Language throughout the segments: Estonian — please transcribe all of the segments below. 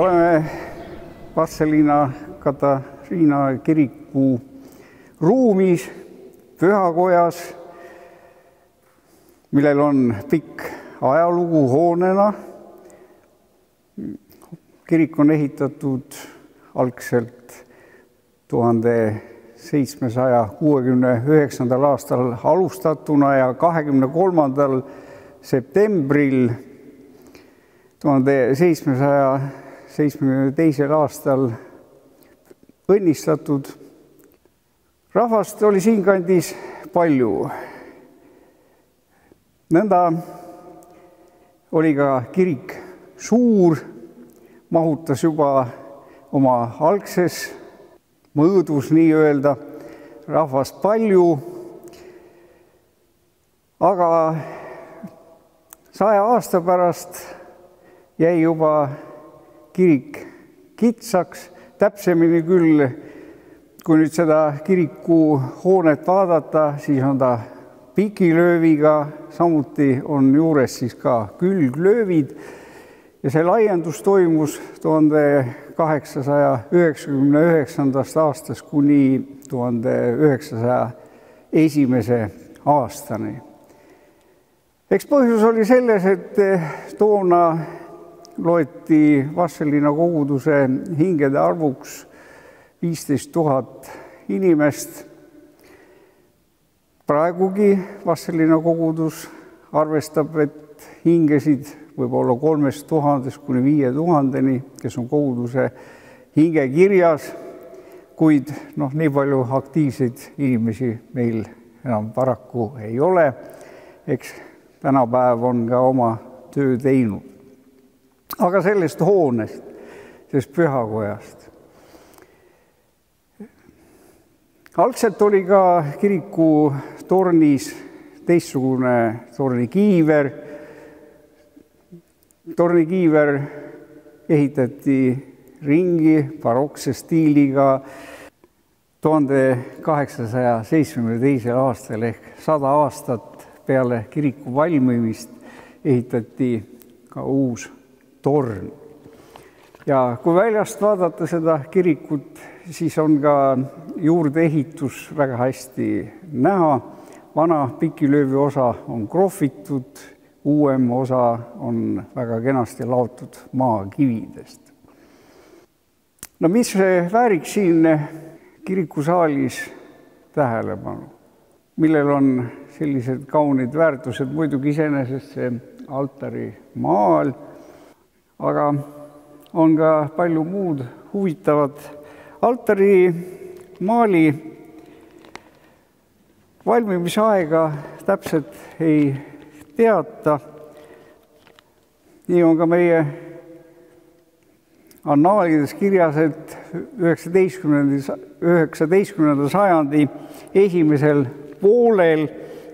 oleme Vastseliina Katariina kiriku ruumis, pühakojas, millel on pikk ajalugu hoonena. kirik on ehitatud algselt tuhande seitsmesaja kuuekümne üheksandal aastal alustatuna ja kahekümne kolmandal septembril tuhande seitsmesaja seitsmekümne teisel aastal õnnistatud. rahvast oli siinkandis palju. nõnda oli ka kirik suur, mahutas juba oma algses mõõdus nii-öelda rahvast palju. aga saja aasta pärast jäi juba kirik kitsaks, täpsemini küll, kui nüüd seda kirikuhoonet vaadata, siis on ta pikilööviga, samuti on juures siis ka külglöövid ja see laiendus toimus tuhande kaheksasaja üheksakümne üheksandast aastast kuni tuhande üheksasaja esimese aastani. eks põhjus oli selles, et toona loeti Vastseliina koguduse hingede arvuks viisteist tuhat inimest. praegugi Vastseliina kogudus arvestab, et hingesid võib olla kolmest tuhandest kuni viie tuhandeni, kes on koguduse hingekirjas, kuid noh, nii palju aktiivseid inimesi meil enam paraku ei ole. eks tänapäev on ka oma töö teinud aga sellest hoonest, sellest pühakojast. algselt oli ka kiriku tornis teistsugune tornikiiver. tornikiiver ehitati ringi barokse stiiliga tuhande kaheksasaja seitsmekümne teisel aastal ehk sada aastat peale kiriku valmimist ehitati ka uus torn. ja kui väljast vaadata seda kirikut, siis on ka juurdeehitus väga hästi näha. vana pikilöövi osa on krohvitud, uuem osa on väga kenasti laotud maakividest. no mis vääriks siin kirikusaalis tähelepanu, millel on sellised kaunid väärtused, muidugi iseenesest see altarimaal aga on ka palju muud huvitavat. altarimaali valmimisaega täpselt ei teata. nii on ka meie annaalides kirjas, et üheksateistkümnenda, üheksateistkümnenda sajandi esimesel poolel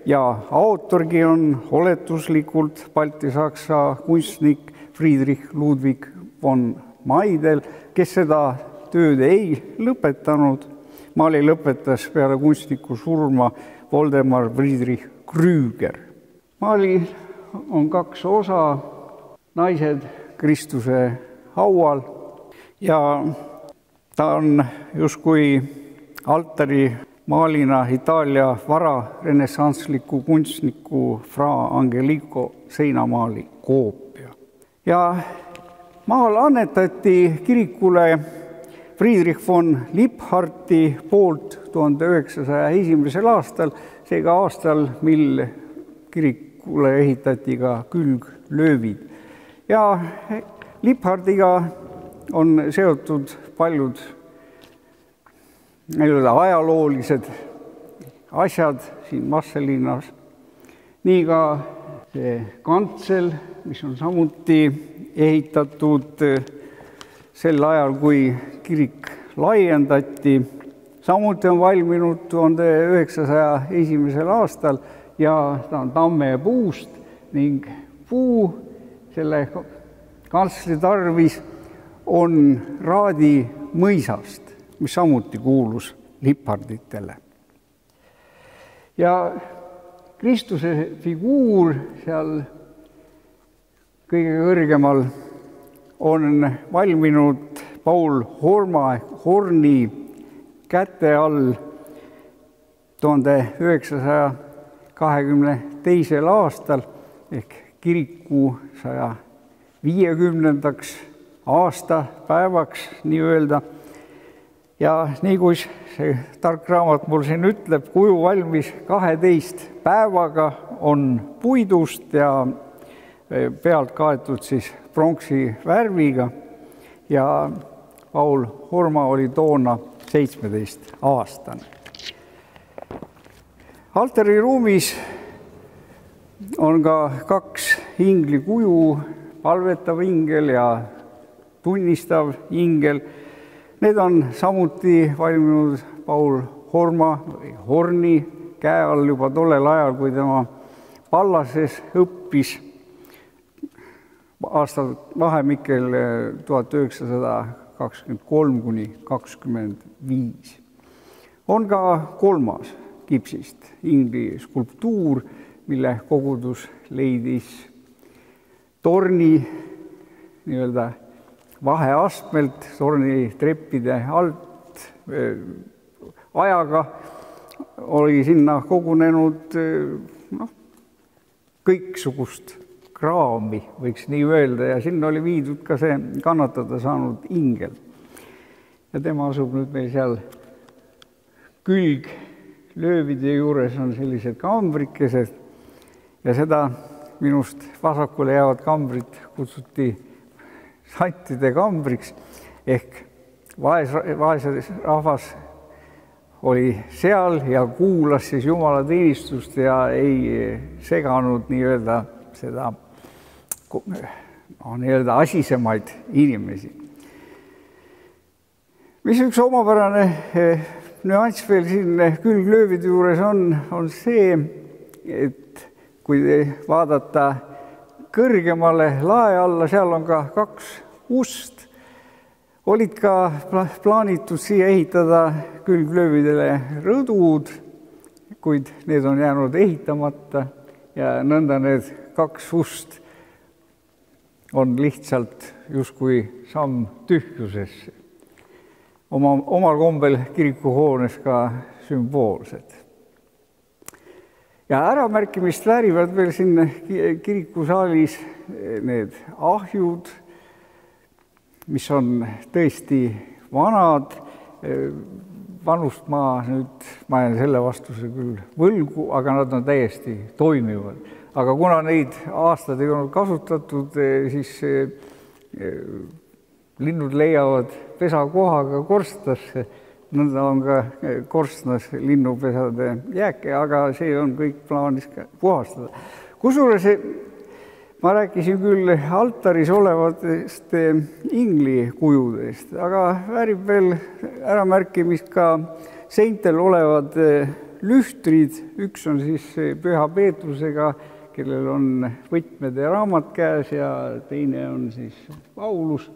ja autorgi on oletuslikult baltisaksa kunstnik Friedrich Ludwig von Maidel, kes seda tööd ei lõpetanud. maali lõpetas peale kunstniku surma Voldemar Friedrich Krüger. maalil on kaks osa, naised Kristuse haual ja ta on justkui altari maalina Itaalia vararenessantsliku kunstniku Fra Angelico seinamaali koop ja maal annetati kirikule Friedrich von Liebharti poolt tuhande üheksasaja esimesel aastal, seega aastal, mil kirikule ehitati ka külglöövid. ja Liebhardiga on seotud paljud nii-öelda ajaloolised asjad siin Vastseliinas, nii ka see kantsel mis on samuti ehitatud eh, sel ajal, kui kirik laiendati. samuti on valminud tuhande üheksasaja esimesel aastal ja ta on tammepuust ning puu selle kantsli tarvis on Raadi mõisast, mis samuti kuulus liparditele. ja Kristuse figuur seal kõige kõrgemal on valminud Paul Horma ehk Horni käte all tuhande üheksasaja kahekümne teisel aastal ehk kiriku saja viiekümnendaks aastapäevaks nii-öelda. Ja nii kui see tark raamat mul siin ütleb, kuju valmis kaheteist päevaga, on puidust ja e, pealt kaetud siis pronksi värviga ja Paul Horma oli toona seitsmeteist aastane. altari ruumis on ka kaks inglikuju, palvetav ingel ja tunnistav ingel. Need on samuti valminud Paul Horma Horni käe all juba tollel ajal, kui tema Pallases õppis aastal vahemikel tuhat üheksasada kakskümmend kolm kuni kakskümmend viis. on ka kolmas kipsist ingli skulptuur mille kogudus leidis torni nii-öelda vaheastmelt, torni treppide alt ajaga oli sinna kogunenud noh, kõiksugust kraami, võiks nii öelda, ja sinna oli viidud ka see kannatada saanud ingel. ja tema asub nüüd meil seal külglöövide juures on sellised kambrikesed ja seda minust vasakule jäävat kambrit kutsuti santide kambriks ehk vaes, vaeses rahvas oli seal ja kuulas siis jumalateenistust ja ei seganud nii-öelda seda no nii-öelda asisemaid inimesi. mis üks omapärane eh, nüanss veel siin külglöövide juures on, on see, et kui vaadata kõrgemale lae alla, seal on ka kaks ust, olid ka plaanitud siia ehitada külglöövidele rõdud, kuid need on jäänud ehitamata ja nõnda need kaks ust on lihtsalt justkui samm tühjusesse. oma, omal kombel kirikuhoones ka sümboolsed ja äramärkimist väärivad veel siin kirikusaalis need ahjud, mis on tõesti vanad, vanust ma nüüd, ma jään selle vastuse küll võlgu, aga nad on täiesti toimivad. aga kuna neid aastaid ei olnud kasutatud, siis linnud leiavad pesakohaga korstasse nõnda on ka eh, korstnas linnupesade jääke, aga see on kõik plaanis puhastada. kusjuures eh, ma rääkisin küll altaris olevatest eh, ingli kujudest, aga väärib veel äramärkimist ka seintel olevad lühtrid, üks on siis Püha Peetrusega, kellel on võtmed ja raamat käes ja teine on siis Paulus,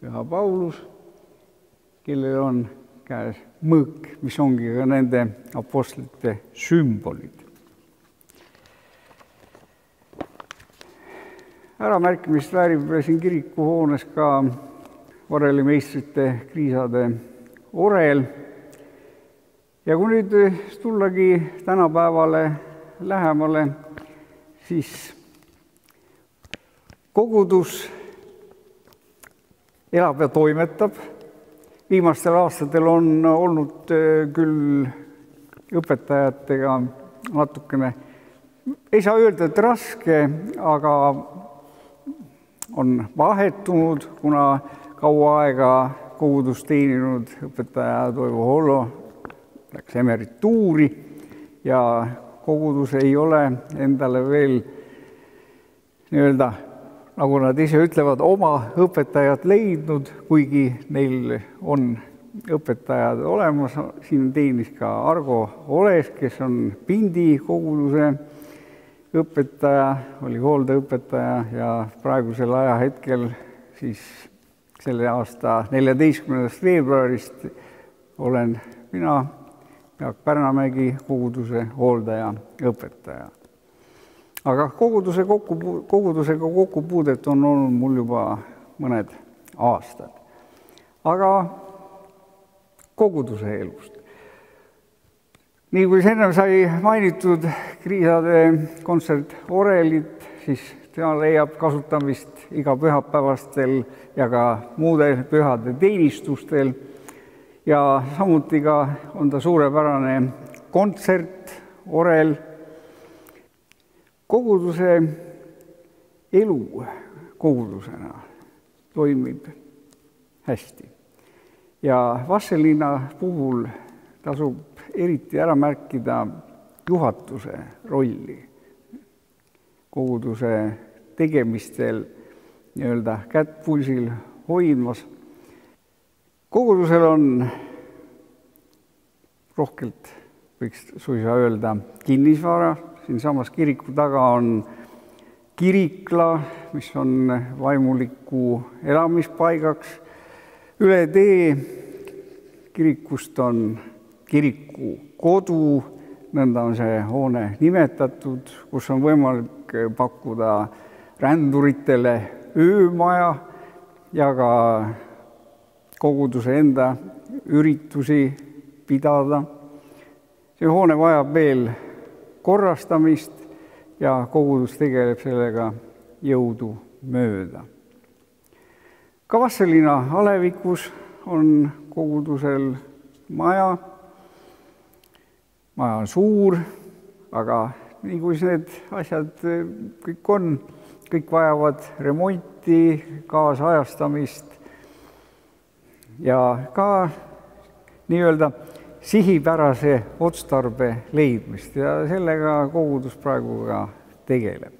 Püha Paulus, kellel on käes mõõk, mis ongi ka nende apostlite sümbolid. äramärkimist väärib siin kirikuhoones ka oreli-meistrite kriisade orel. ja kui nüüd tullagi tänapäevale lähemale, siis kogudus elab ja toimetab viimastel aastatel on olnud äh, küll õpetajatega natukene, ei saa öelda, et raske, aga on vahetunud, kuna kaua aega kogudust teeninud õpetaja Toivo Hollo läks emerituuri ja kogudus ei ole endale veel nii-öelda nagu nad ise ütlevad, oma õpetajat leidnud, kuigi neil on õpetajad olemas, siin teenis ka Argo Oles, kes on Pindi koguduse õpetaja, oli hooldeõpetaja ja praegusel ajahetkel siis selle aasta neljateistkümnendast veebruarist olen mina, Jaak Pärnamägi, koguduse hooldaja, õpetaja aga koguduse kokku, kogudusega kokkupuudet on olnud mul juba mõned aastad. aga koguduse elust. nii kui ennem sai mainitud Kriisade kontsert Orelit, siis tema leiab kasutamist iga pühapäevastel ja ka muudel pühade teenistustel ja samuti ka on ta suurepärane kontsert, orel. Koguduse elu kogudusena toimib hästi ja Vastseliina puhul tasub eriti ära märkida juhatuse rolli koguduse tegemistel nii-öelda kätt pulsil hoidmas. kogudusel on rohkelt, võiks suisa öelda, kinnisvara, siinsamas kiriku taga on kirikla, mis on vaimuliku elamispaigaks üle tee kirikust on kiriku kodu, nõnda on see hoone nimetatud, kus on võimalik pakkuda ränduritele öömaja ja ka koguduse enda üritusi pidada. see hoone vajab veel korrastamist ja kogudus tegeleb sellega jõudumööda ka Vastseliina alevikus on kogudusel maja. maja on suur, aga nii kui need asjad kõik on, kõik vajavad remonti, kaasajastamist ja ka nii-öelda sihipärase otstarbe leidmist ja sellega kogudus praegu ka tegeleb